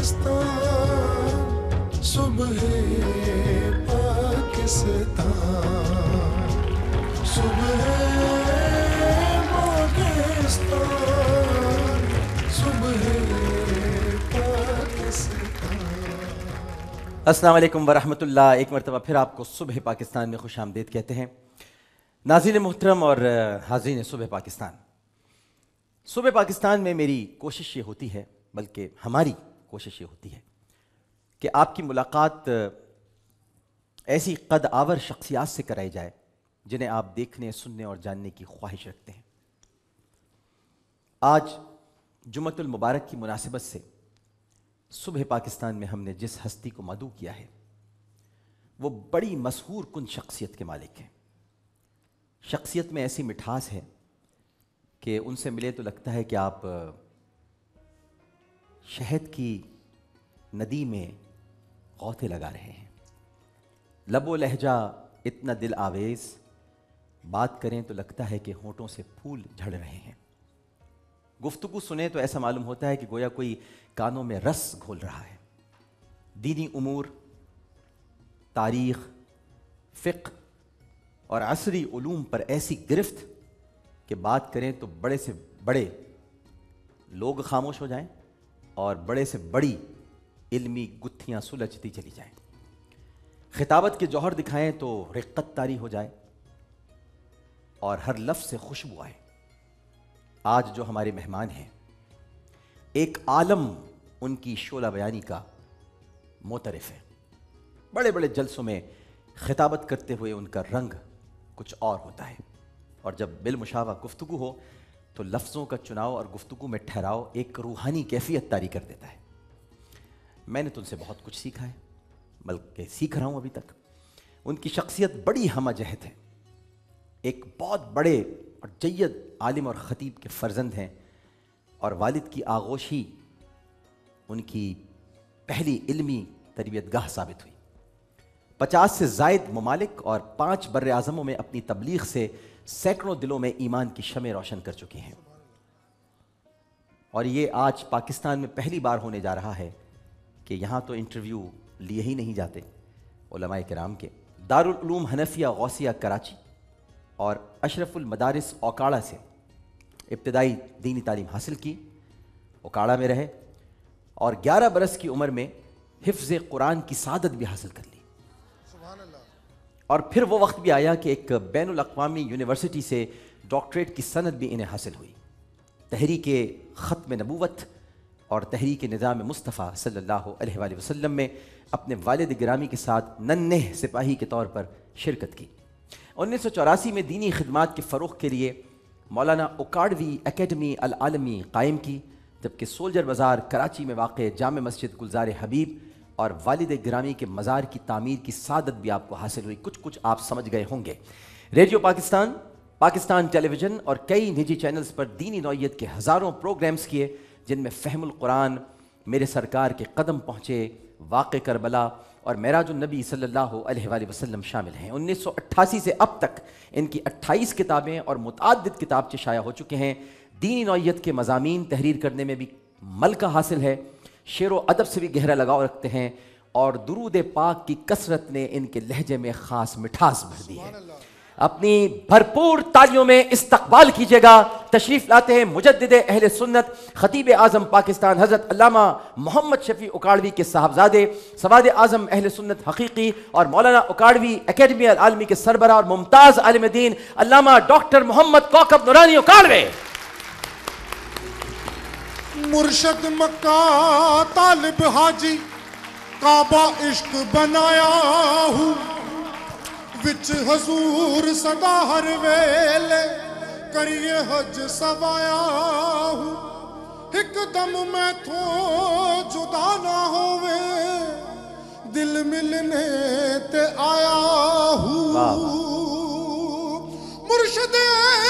अस्सलाम वालेकुम एक मरतबा फिर आपको सुबह पाकिस्तान में खुश आमदेद कहते हैं। नाजिन मोहतरम और हाजिन सुबह पाकिस्तान। सुबह पाकिस्तान में मेरी कोशिश ये होती है, बल्कि हमारी कोशिश ये होती है कि आपकी मुलाकात ऐसी कद आवर शख्सियात से कराई जाए, जिन्हें आप देखने, सुनने और जानने की ख्वाहिश रखते हैं। आज जुमतुल मुबारक की मुनासिबत से सुबह पाकिस्तान में हमने जिस हस्ती को मदू किया है, वो बड़ी मशहूर कुन शख्सियत के मालिक हैं। शख्सियत में ऐसी मिठास है कि उनसे मिले तो लगता है कि आप शहद की नदी में गौते लगा रहे हैं। लबो लहजा, इतना दिल आवेज। बात करें तो लगता है कि होठों से फूल झड़ रहे हैं। गुफ्तगु सुने तो ऐसा मालूम होता है कि गोया कोई कानों में रस घोल रहा है। दीनी उमूर, तारीख फ़िक और असरी उलूम पर ऐसी गिरफ्त कि बात करें तो बड़े से बड़े लोग खामोश हो जाएँ। और बड़े से बड़ी इल्मी गुत्थियाँ सुलझती चली जाएँ। खिताबत के जौहर दिखाएँ तो रिक्कत तारी हो जाए और हर लफ्ज़ से खुशबू आए। आज जो हमारे मेहमान हैं, एक आलम उनकी शोला बयानी का मोतरफ है। बड़े बड़े जलसों में खिताबत करते हुए उनका रंग कुछ और होता है। और जब बिलमुशावा गुफ्तगु हो तो लफ्ज़ों का चुनाव और गुफ्तु में ठहराव एक रूहानी कैफियत तारी कर देता है। मैंने तुमसे बहुत कुछ सीखा है, बल्कि सीख रहा हूँ अभी तक। उनकी शख्सियत बड़ी हम हमजहत है। एक बहुत बड़े और जैद आलिम और ख़तीब के फ़र्जंद हैं और वालिद की आगोश ही उनकी पहली इल्मी तरबियत गाह साबित हुई। पचास से जायद ममालिक और पाँच बर आज़मों में अपनी तबलीग से सैकड़ों दिलों में ईमान की शमें रोशन कर चुके हैं। और ये आज पाकिस्तान में पहली बार होने जा रहा है कि यहाँ तो इंटरव्यू लिए ही नहीं जाते उलमाए कराम के। दारुल उलूम हनफिया, गौसिया, कराची और अशरफुल मदारिस औकाड़ा से इब्तदाई दीनी तालीम हासिल की। ओकाड़ा में रहे और 11 बरस की उम्र में हिफ्ज़ कुरान की सादत भी हासिल कर और फिर वो वक्त भी आया कि एक बैन अवी यूनिवर्सिटी से डॉक्टरेट की सनत भी इन्हें हासिल हुई। तहरीक ख़त्म नबूवत और तहरीक निज़ाम मुस्तफ़ा सल्ला वसल्लम में अपने वालद ग्रामी के साथ नन्हे सिपाही के तौर पर शिरकत की। उन्नीस सौ चौरासी में दीनी खदमात के फ़रोग के लिए मौलाना उकाड़वी एकेडमी अलआलमी कायम की, जबकि सोल्जर बाज़ार कराची में वाक़ जाम मस्जिद गुलजार हबीब और वालिद ग्रामी के मज़ार की तामीर की सादत भी आपको हासिल हुई। कुछ कुछ आप समझ गए होंगे। रेडियो पाकिस्तान पाकिस्तान टेलीविज़न और कई निजी चैनल्स पर दीनी नौीयत के हज़ारों प्रोग्राम्स किए, जिनमें फ़हमुल कुरान मेरे सरकार के कदम पहुँचे, वाक़ करबला और मेराजुलनबी सल्लल्लाहु अलैहि वसल्लम शामिल हैं। 1988 से अब तक इनकी 28 किताबें और मुतद किताब शाया हो चुके हैं। दीनी नौीयत के मजामी तहरीर करने में भी मलका हासिल है। शेर व अदब से भी गहरा लगाव रखते हैं और दुरूद पाक की कसरत ने इनके लहजे में ख़ास मिठास भर दी है। अपनी भरपूर तालियों में इस्तकबाल कीजिएगा। तशरीफ़ लाते हैं मुजद्दिद अहल सुन्नत खतीब आज़म पाकिस्तान हज़रत अल्लामा मोहम्मद शफी उकाड़वी के साहबजादे सवाद आज़म अहल सुन्नत हकीकी और मौलाना उकाड़वी अकेडमी आलमी के सरबरा और मुमताज़ आलम दीन अल्लामा डॉक्टर मोहम्मद कौकब नुरानी उकाड़वे। मुर्शद मक्का तालिब हाजी काबा इश्क बनाया हूँ। विच हजूर सदा हर वेले करिए हज सवाया हूँ। एकदम मैं थो जुदा ना होवे दिल मिलने ते आया हूँ। मुर्शदेन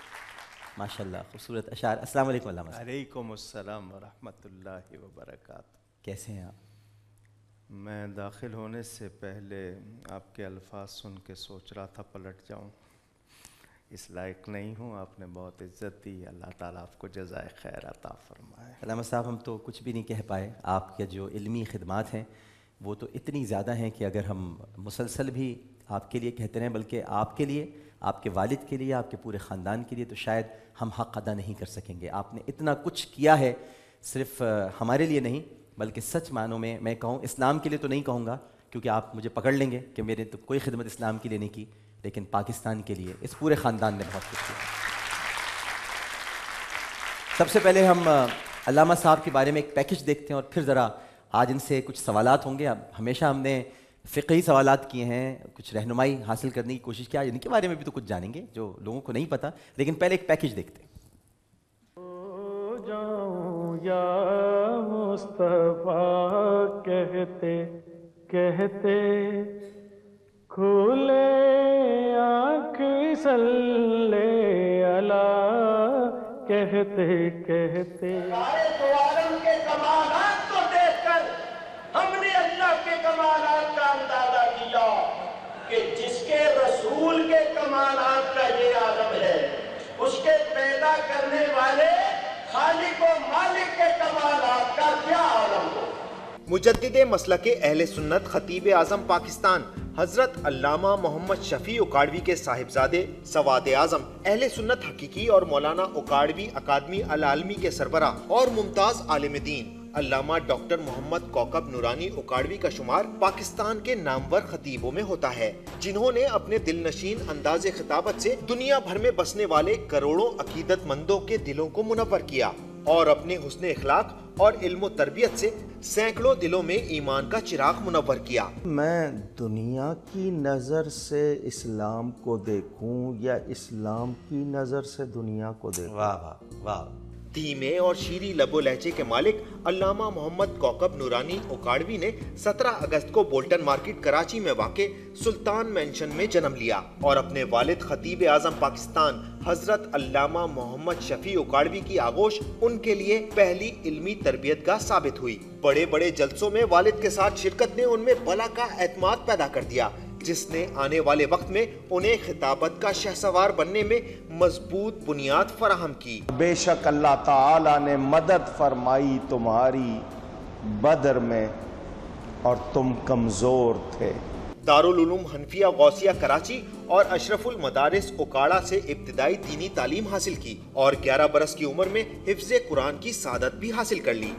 माशाल्लाह खूबसूरत। अशार अस्सलाम वालेकुम। अलैकुम अस्सलाम वरहमतुल्लाहि कैसे हैं आप? मैं दाखिल होने से पहले आपके अल्फाज सुन के सोच रहा था पलट जाऊँ। इस लायक नहीं हूँ आपने बहुत इज़्ज़त दी अल्लाह ताला आपको जजाय खैर अता फरमाए। अल्लामा साहब हम तो कुछ भी नहीं कह पाए। आपके जो इल्मी खिदमात हैं वो तो इतनी ज़्यादा हैं कि अगर हम मुसलसल भी आपके लिए कहते रहें बल्कि आपके लिए आपके वालिद के लिए आपके पूरे ख़ानदान के लिए तो शायद हम हक़ अदा नहीं कर सकेंगे। आपने इतना कुछ किया है सिर्फ़ हमारे लिए नहीं बल्कि सच मानों में मैं कहूँ इस्लाम के लिए तो नहीं कहूँगा क्योंकि आप मुझे पकड़ लेंगे कि मेरे तो कोई खिदमत इस्लाम के लिए नहीं की लेकिन पाकिस्तान के लिए इस पूरे ख़ानदान ने बहुत कुछ किया। सबसे पहले हम अ, अल्लामा साहब के बारे में एक पैकेज देखते हैं और फिर ज़रा आज इनसे कुछ सवाल होंगे। अब हमेशा हमने फ़िक़ी सवालात किए हैं कुछ रहनुमाई हासिल करने की कोशिश की। आज इनके बारे में भी तो कुछ जानेंगे जो लोगों को नहीं पता। लेकिन पहले एक पैकेज देखते या मुस्तफ़ा कहते कहते खुले आँख सल्ले अला कहते कहते को देखकर हमने अल्लाह के कमालात का अंदाज़ा किया कि जिसके रसूल के कमालात का ये आलम है, उसके पैदा करने वाले खालिक मालिक के कमालात का क्या आलम हो? मुजद्दिद मसल के अहल सुन्नत खतीब आज़म पाकिस्तान, हज़रत अल्लामा मोहम्मद शफी उकाड़वी के साहिबजादे सवाद आज़म, अहल सुन्नत हकीकी और मौलाना उकाड़वी अकादमी अल आलमी के सरबरा और मुमताज़ आलिम दीन। अल्लामा डॉक्टर मोहम्मद कौकब नूरानी उकाड़वी का शुमार पाकिस्तान के नामवर खतीबों में होता है जिन्होंने अपने दिल नशीन अंदाज खिताबत से दुनिया भर में बसने वाले करोड़ों अकीदतमंदों के दिलों को मुनवर किया और अपने हुस्न इखलाक और इल्म तरबियत से सैकड़ों दिलों में ईमान का चिराग मुनवर किया। मैं दुनिया की नज़र से इस्लाम को देखूँ या इस्लाम की नज़र से दुनिया को देखूँ? वाह वाह वाह। धीमे और शीरी लबो लहजे के मालिक अल्लामा मोहम्मद कौकब नूरानी उकाड़वी ने 17 अगस्त को बोल्टन मार्केट कराची में वाक़ सुल्तान मेंशन में जन्म लिया और अपने वालिद खतीब आज़म पाकिस्तान हज़रत अल्लामा मोहम्मद शफी उकाड़वी की आगोश उनके लिए पहली इल्मी तरबियत का साबित हुई। बड़े बड़े जलसों में वालिद के साथ शिरकत ने उनमें बला का एतमाद पैदा कर दिया। जिसने आने वाले वक्त में उन्हें खिताबत का शहसवार बनने में मज़बूत बुनियाद फराहम की। बेशक अल्लाह ताला ने मदद फरमाई तुम्हारी बदर में और तुम कमज़ोर थे। दारुल उलूम हनफिया गौसिया कराची और अशरफुल मदारिस उकाड़ा से इब्तदाई दीनी तालीम हासिल की और 11 बरस की उम्र में हिफ्ज कुरान की सादत भी हासिल कर ली।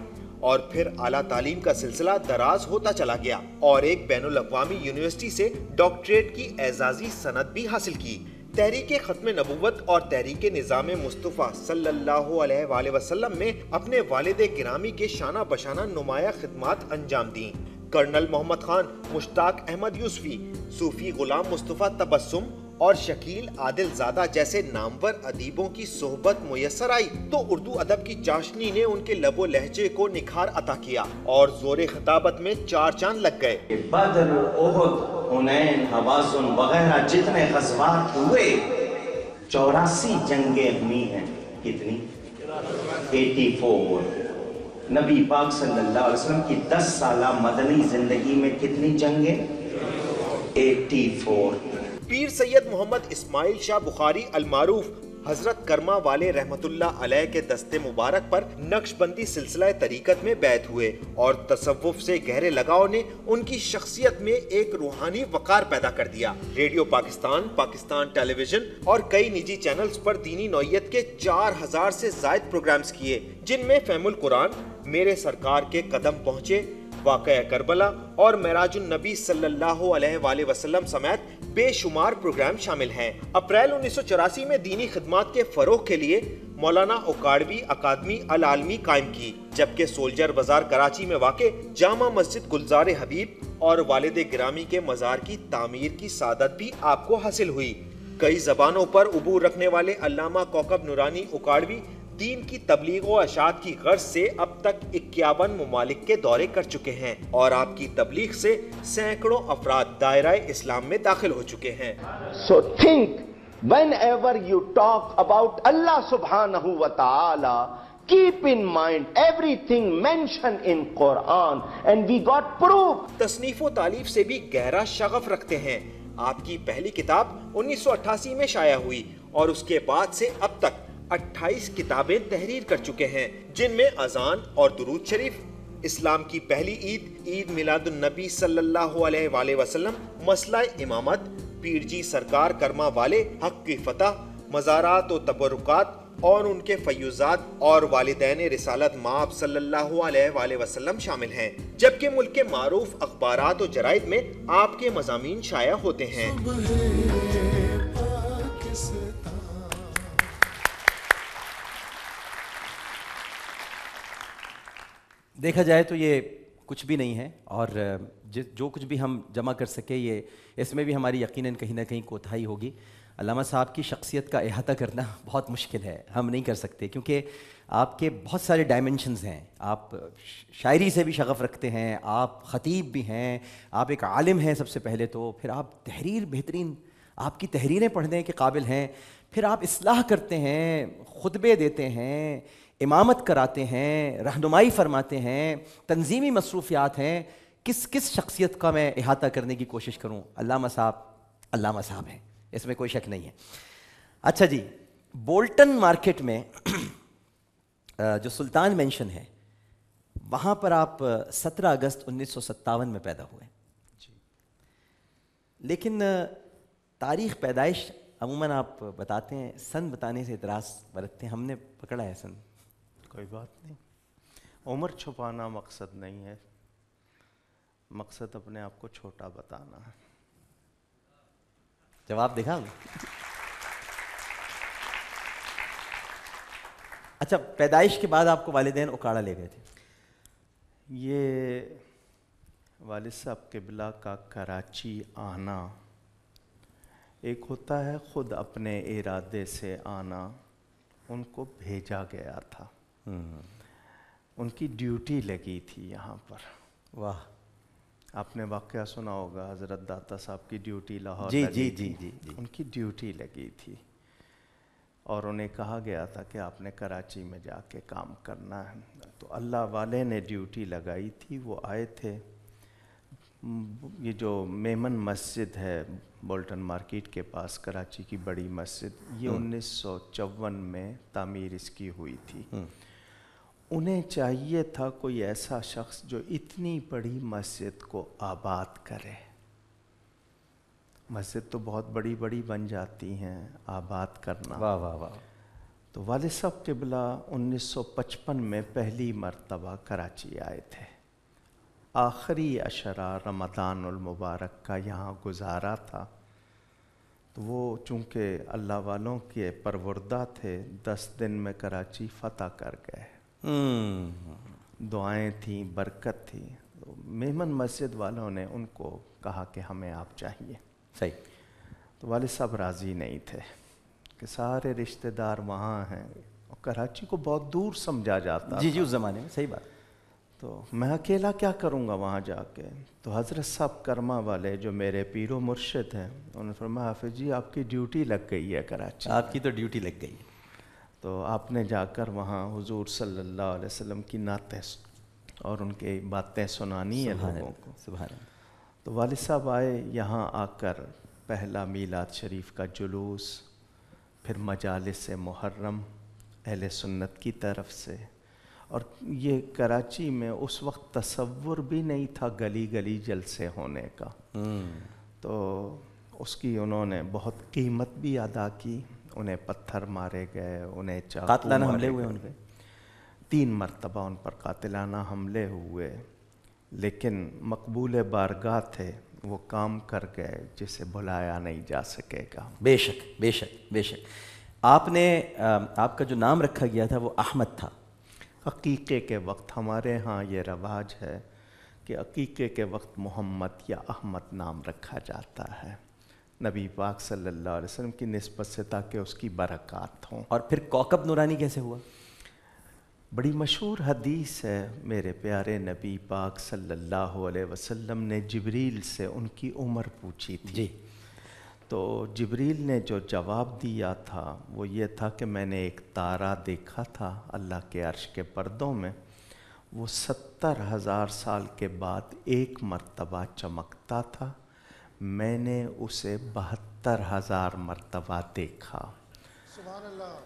और फिर आला तालीम का सिलसिला दराज होता चला गया और एक बैन अवी यूनिवर्सिटी से डॉक्टरेट की एजाजी सनत भी हासिल की। तहरीक ख़त्म नबूवत और तहरीक निज़ाम मुस्तफ़ा सल्लल्लाहु अलैहि वसल्लम में अपने वालद गिरामी के शाना बशाना नुमाया खिदमात अंजाम दी। कर्नल मोहम्मद खान मुश्ताक अहमद यूसफी, सूफी गुलाम मुस्तफ़ा तबस्सुम और शकील आदिल ज़ादा जैसे नामवर अदीबों की सोहबत मुयसर आई तो उर्दू अदब की चाशनी ने उनके लबो लहजे को निखार अता किया और ज़ोर खिताबत में चार चाँद लग गए। बदर हुनैन हवाजुन वगैरह जितने गजवात हुए, चौरासी जंगें हुई हैं। कितनी? 84 नबी पाक सल्लल्लाहु अलैहि वसल्लम की 10 साल मदनी ज़िंदगी में कितनी जंगें? 84 पीर सैयद मोहम्मद इस्माइल शाह बुखारी अलमारूफ, हज़रत कर्मा वाले रहमतुल्लाह अलैह के दस्ते मुबारक पर नक्शबंदी सिलसिला तरीकत में बैत हुए और तसव्वुफ से गहरे लगाव ने उनकी शख्सियत में एक रूहानी वकार पैदा कर दिया। रेडियो पाकिस्तान पाकिस्तान टेलीविज़न और कई निजी चैनल्स पर दीनी नौयत के चार हज़ार से जायद प्रोग्राम्स किए, जिनमें फैमुल कुरान, मेरे सरकार के कदम पहुँचे वाक़ करबला और मराजुन नबी सल्लल्लाहु अलैहि वसल्लम समेत बेशुमार प्रोग्राम शामिल हैं। अप्रैल 1984 में दीनी खिदमात के फरोग के लिए मौलाना उकाड़वी अकादमी अल आलमी कायम की, जबकि सोल्जर बाज़ार कराची में वाक़ जामा मस्जिद गुलजार हबीब और वालद ग्रामी के मज़ार की तामीर की सादत भी आपको हासिल हुई। कई जबानों पर उबूर रखने वाले अल्लामा कौकब नुरानी उकाड़वी दीन की तबलीग व अशात की गर्ज से अब तक इक्यावन ममालिक के दौरे कर चुके हैं और आपकी तबलीग से सैकड़ों अफराद दायरा इस्लाम में दाखिल हो चुके हैं So think whenever you talk about Allah subhanahu wa ta'ala, keep in mind everything mentioned in Quran and we got proof. तसनीफ तालीफ से भी गहरा शगफ रखते हैं आपकी पहली किताब 1988 में शाया हुई और उसके बाद से अब तक 28 किताबें तहरीर कर चुके हैं, जिनमें अजान और दुरूद शरीफ, इस्लाम की पहली ईद ईद मिलादुन नबी सल्लल्लाहु अलैहि वसल्लम मसला इमामत पीर जी सरकार कर्मा वाले, हक की फतह, मज़ारात और तबरुकात, और उनके फयूजात और वालिदैन रिसालत माब सल्लल्लाहु अलैहि वसल्लम शामिल हैं, जबकि मुल्क के मारूफ अखबारात और जराइद में आपके मजामीन शाया होते हैं। देखा जाए तो ये कुछ भी नहीं है और जि- कुछ भी हम जमा कर सके ये, इसमें भी हमारी यकीनन कहीं ना कहीं कोताही होगी। अल्लामा साहब की शख्सियत का अहाता करना बहुत मुश्किल है, हम नहीं कर सकते क्योंकि आपके बहुत सारे डायमेंशंस हैं। आप शायरी से भी शगफ़ रखते हैं, आप ख़तीब भी हैं, आप एक आलिम हैं सबसे पहले तो फिर आप तहरीर बेहतरीन, आपकी तहरीरें पढ़ने के काबिल हैं, फिर आप इसलाह करते हैं, खुतबे देते हैं इमामत कराते हैं रहनुमाई फरमाते हैं तंजीमी मसरूफियात हैं किस किस शख्सियत का मैं अहाता करने की कोशिश करूँ? अल्लामा साहब अल्लामा साहब हैं इसमें कोई शक नहीं है। अच्छा जी बोल्टन मार्केट में जो सुल्तान मेंशन है वहाँ पर आप सत्रह अगस्त उन्नीस में पैदा हुए। लेकिन तारीख पैदाइश अमूमन आप बताते हैं सन बताने से इतराज़ बरतते हैं हमने पकड़ा है सन। कोई बात नहीं। उम्र छुपाना मकसद नहीं है। मकसद अपने आप को छोटा बताना है। जवाब देखा। अच्छा पैदाइश के बाद आपको वालिदैन उकाड़ा ले गए थे। ये वालिद साहब किबला का कराची आना। एक होता है ख़ुद अपने इरादे से आना। उनको भेजा गया था। उनकी ड्यूटी लगी थी यहाँ पर। वाह। आपने वाक़या सुना होगा हज़रत दाता साहब की ड्यूटी लाहौर जी, जी, जी, जी, जी। उनकी ड्यूटी लगी थी और उन्हें कहा गया था कि आपने कराची में जाके काम करना है। तो अल्लाह वाले ने ड्यूटी लगाई थी वो आए थे। ये जो मेमन मस्जिद है बोल्टन मार्केट के पास कराची की बड़ी मस्जिद ये उन्नीस सौ चौवन में तामीर इसकी हुई थी। उन्हें चाहिए था कोई ऐसा शख्स जो इतनी बड़ी मस्जिद को आबाद करे। मस्जिद तो बहुत बड़ी बड़ी बन जाती हैं आबाद करना। वाह वाह वाह। तो वालिद साहब किबला 1955 में पहली मरतबा कराची आए थे। आखिरी अशरा रमदान मुबारक का यहाँ गुजारा था। तो वो चूँकि अल्लाह वालों के परवरदा थे दस दिन में कराची फ़तह कर गए। दुआएँ थी बरकत थी। तो मेमन मस्जिद वालों ने उनको कहा कि हमें आप चाहिए। सही। तो वाले साहब राज़ी नहीं थे कि सारे रिश्तेदार वहाँ हैं। और कराची को बहुत दूर समझा जाता जी जी उस ज़माने में सही बात। तो मैं अकेला क्या करूँगा वहाँ जाके? तो हज़रत साहब कर्मा वाले जो मेरे पीरो मुर्शिद हैं उन्होंने फरमाया हाफिज़ जी आपकी ड्यूटी लग गई है कराची। आपकी तो ड्यूटी लग गई तो आपने जाकर वहाँ हुजूर सल्लल्लाहु अलैहि वसल्लम की नातें और उनकी बातें सुनानी है लोगों को। सुभान अल्लाह। तो वाल साहब आए यहाँ आकर पहला मीलाद शरीफ का जुलूस फिर मजालिस मुहर्रम अहल सुन्नत की तरफ़ से। और ये कराची में उस वक्त तसव्वुर भी नहीं था गली गली जलसे होने का। तो उसकी उन्होंने बहुत कीमत भी अदा की। उन्हें पत्थर मारे गए उन्हें कातलाना हमले हुए। उन पे तीन मरतबा उन पर कातिलाना हमले हुए। लेकिन मकबूल बारगाह थे वो काम कर गए जिसे भुलाया नहीं जा सकेगा। बेशक बेशक बेशक। आपने आपका जो नाम रखा गया था वो अहमद था। अकीक़े के वक्त हमारे यहाँ ये रवाज है कि अकीक़े के वक्त मोहम्मद या अहमद नाम रखा जाता है। नबी पाक सल्लल्लाहु अलैहि वसल्लम की नस्बत से ताकि उसकी बरक़ात हों। और फिर कौकब नूरानी कैसे हुआ? बड़ी मशहूर हदीस है मेरे प्यारे नबी पाक सल्लल्लाहु अलैहि वसल्लम ने जिब्रील से उनकी उम्र पूछी थी। जी। तो जिब्रील ने जो जवाब दिया था वो ये था कि मैंने एक तारा देखा था अल्लाह के अर्श के पर्दों में। वो सत्तर हज़ार साल के बाद एक मर्तबा चमकता था मैंने उसे बहत्तर हज़ार मरतबा देखा।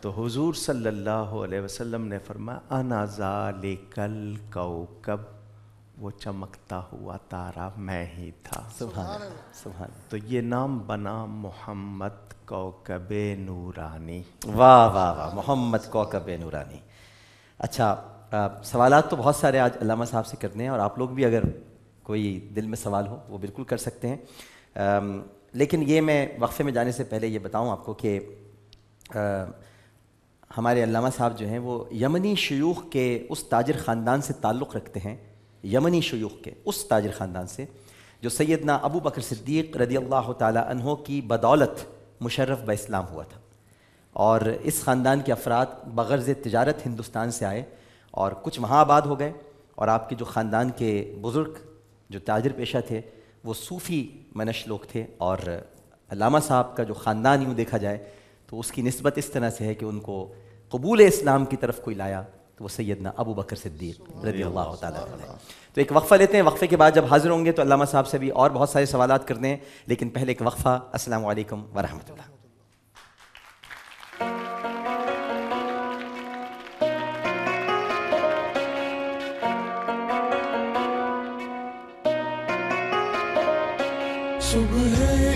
तो हुजूर सल्लल्लाहु अलैहि वसल्लम ने फरमाया अनाजालिकल कौकब। वो चमकता हुआ तारा मैं ही था। सुभान सुभान तो ये नाम बना मोहम्मद कौकब नूरानी। वाह वाह वाह मोहम्मद कौकब नूरानी। अच्छा सवाल तो बहुत सारे आज अल्लामा साहब से करने हैं और आप लोग भी अगर कोई दिल में सवाल हो वो बिल्कुल कर सकते हैं। लेकिन ये मैं वक्फे में जाने से पहले ये बताऊँ आपको कि हमारे अल्लामा साहब जो हैं वो यमनी शयूख के उस ताजर ख़ानदान से ताल्लुक़ रखते हैं। यमनी शयूख के उस ताजर ख़ानदान से, जो सैदना अबू बकर सिद्दीक़ रदी अल्लाह तहों की बदौलत मुशर्रफ ब इस्लाम हुआ था। और इस ख़ानदान के अफराद बगरज़ तजारत हिंदुस्तान से आए और कुछ वहाँ आबाद हो गए और आपके जो ख़ानदान के बुज़ुर्ग, जो ताजर पेशा थे वो सूफ़ी मनश लोग थे और अलामा साहब का जो ख़ानदान यूँ देखा जाए तो उसकी नस्बत इस तरह से है कि उनको कबूल इस्लाम की तरफ़ कोई लाया तो वो सैदना अबू बकर सिद्दीक रज़ी अल्लाह तो एक वक्फ़ा लेते हैं। वक्फ़े के बाद जब हाज़िर होंगे तो अलामा साहब से भी और बहुत सारे सवाल करते हैं, लेकिन पहले एक वक्फ़ा। असल वालेकुम वरहमतुल्लाह सुबह